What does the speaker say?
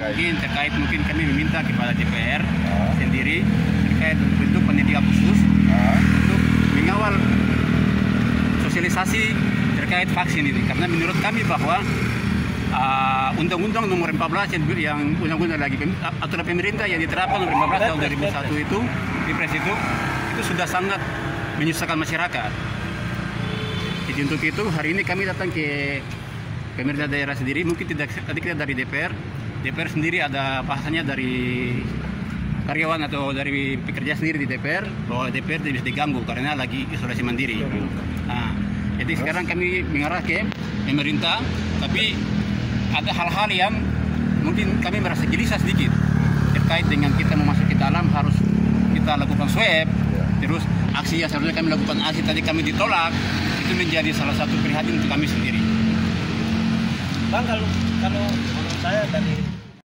mungkin terkait mungkin kami meminta kepada DPR Ah. sendiri terkait bentuk panitia khusus Ah, untuk mengawal sosialisasi terkait vaksin ini karena menurut kami bahwa uh, undang-undang nomor 14 yang, yang undang-undang lagi aturan pemerintah yang diterapkan nomor 15 tahun 2001 itu Pilpres itu itu sudah sangat menyusahkan masyarakat. Jadi untuk itu hari ini kami datang ke pemerintah daerah sendiri mungkin tidak tadi kita dari DPR DPR sendiri ada bahasannya dari karyawan atau dari pekerja sendiri di DPR bahwa DPR tidak bisa diganggu karena lagi isolasi mandiri. Nah, jadi sekarang kami mengarah ke pemerintah, tapi ada hal-hal yang mungkin kami merasa gelisah sedikit terkait dengan kita memasuki dalam harus kita lakukan swab, terus aksi yang seharusnya kami lakukan aksi tadi kami ditolak itu menjadi salah satu prihatin untuk kami sendiri. Bang kalau kalau 啥呀，大明